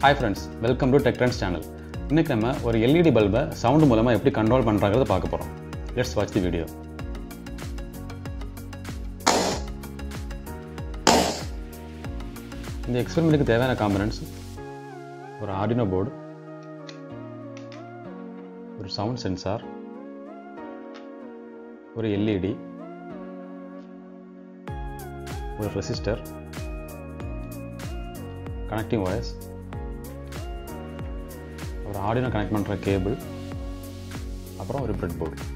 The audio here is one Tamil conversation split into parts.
Hi friends welcome to tech trends channel இன்றைக்கி நம்ம ஒரு எல்இடி பல்பை சவுண்டு மூலமாக எப்படி கண்ட்ரோல் பண்ணுறாங்கிறத பார்க்க போகிறோம் லெட்ஸ் வாட்ச் தி வீடியோ இந்த எக்ஸ்பெரிமெண்ட்டுக்கு தேவையான காம்பனன்ட்ஸ் ஒரு ஆர்டினோ போர்டு ஒரு சவுண்ட் சென்சார் ஒரு எல்இடி ஒரு ரெசிஸ்டர் கனெக்டிங் ஒயர்ஸ் ஒரு ஆடியோ கனெக்ட் பண்ணுற கேபிள் அப்புறம் ஒரு ப்ரெட் போர்டு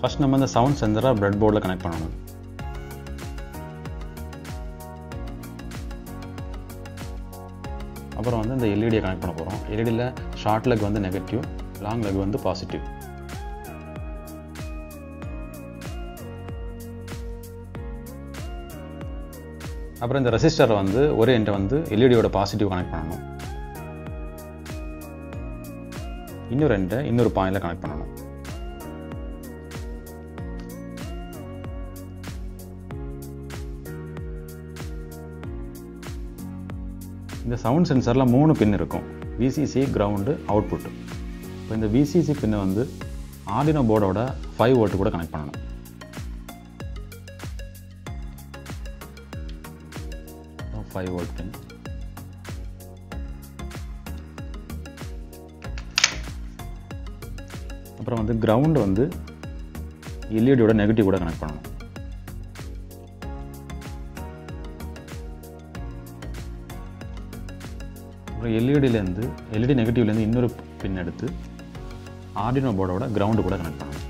ஃபர்ஸ்ட் நம்ம இந்த சவுண்ட் சென்சராக ப்ரெட் போர்டில் கனெக்ட் பண்ணணும். அப்புறம் வந்து இந்த எல்இடியை கனெக்ட் பண்ண போகிறோம் எல்இடியில் ஷார்ட் லெக் வந்து நெகட்டிவ் லாங் லெக் வந்து பாசிட்டிவ் அப்புறம் இந்த ரெசிஸ்டரை வந்து ஒரே எண்டை வந்து எல்இடியோட பாசிட்டிவ் கனெக்ட் பண்ணணும். இன்னொரு எண்டை இன்னொரு பாயிண்டில் கனெக்ட் பண்ணணும். இந்த சவுண்ட் சென்சரில் மூணு பின் இருக்கும். விசிசி கிரவுண்டு அவுட்புட் இப்போ இந்த விசிசி பின்னை வந்து ஆர்டினோ போர்டோட ஃபைவ் வோல்ட் கூட கனெக்ட் பண்ணணும். ஃபைவ் வோல்ட் பின் அப்புறம் வந்து கிரவுண்டு வந்து எல்இடியோட நெகட்டிவ் கூட கனெக்ட் பண்ணணும். அப்புறம் எல்இடியிலேருந்து எல்இடி நெகட்டிவ்லேருந்து இன்னொரு பின் எடுத்து ஆர்டினோ போர்டோட கிரவுண்டு கூட கனெக்ட் பண்ணணும்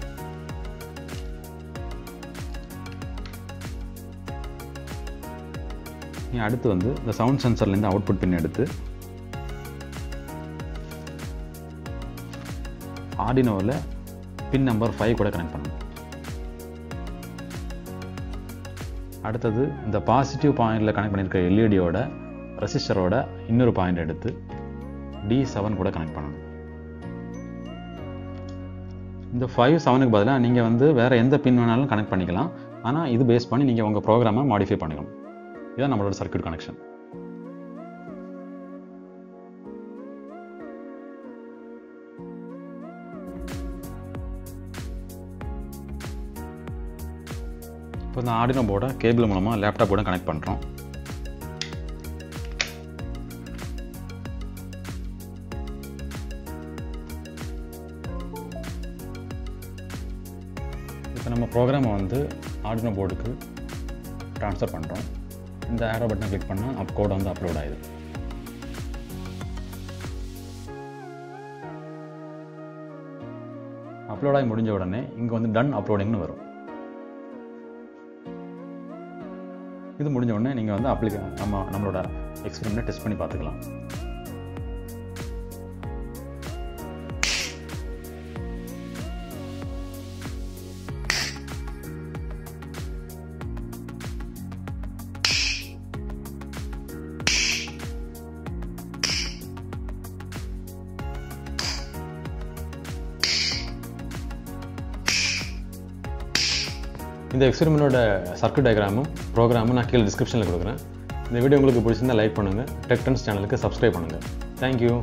நீ அடுத்து வந்து இந்த சவுண்ட் சென்சர்லேருந்து அவுட்புட் பின் எடுத்து ஆர்டினோவில் பின் நம்பர் ஃபைவ் கூட கனெக்ட் பண்ணணும் அடுத்தது இந்த பாசிட்டிவ் பாயிண்டில் கனெக்ட் பண்ணியிருக்க எல்இடியோட ரெசிஸ்டரோட இன்னொரு பாயிண்ட் எடுத்து டி செவன் கூட கனெக்ட் பண்ணணும். இந்த ஃபைவ் செவனுக்கு பதிலாக நீங்கள் வந்து வேறு எந்த பின் வேணாலும் கனெக்ட் பண்ணிக்கலாம். ஆனால் இது பேஸ் பண்ணி நீங்கள் உங்கள் ப்ரோக்ராமை மாடிஃபை பண்ணிக்கணும். இதுதான் நம்மளோட சர்க்கியூட் கனெக்ஷன் இப்போ இந்த ஆடினோ போர்டை கேபிள் மூலமாக லேப்டாப் கூட கனெக்ட் பண்ணுறோம் இப்போ நம்ம ப்ரோக்ராமை வந்து ஆர்டினோ போர்டுக்கு ட்ரான்ஸ்ஃபர் பண்ணுறோம் இந்த ஆரோ பட்டனை கிளிக் பண்ணால் அப் கோட் வந்து அப்லோட் ஆயிடுது அப்லோட் ஆகி முடிஞ்ச உடனே இங்கே வந்து டன் அப்லோடிங்னு வரும். இது முடிஞ்ச உடனே நீங்கள் வந்து அப்ளிகே நம்ம நம்மளோட எக்ஸ்பீரியன்ஸை டெஸ்ட் பண்ணி பார்த்துக்கலாம். இந்த எக்ஸ்பெரிமெண்ட்டோட சர்க்கியூட் டயக்ராமும் ப்ரோக்ராமும் நான் கீழே டிஸ்கிரிப்ஷனில் கொடுக்குறேன். இந்த வீடியோ உங்களுக்கு பிடிச்சிருந்தா லைக் பண்ணுங்கள் டெக் சேனலுக்கு சப்ஸ்கிரைப் பண்ணுங்கள் தேங்க்யூ